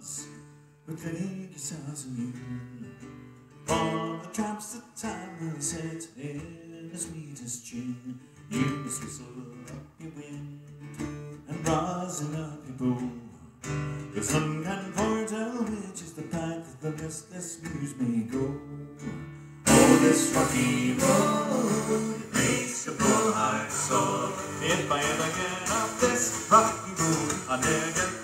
the play guitars and you. On the tramps the time will set in the sweetest tune. You must whistle up your wind and rising up your bow. The sun can foretell which is the path the restless muse may go. Oh, this rocky road makes your poor heart sore. If I ever get off this rocky road, I'll never get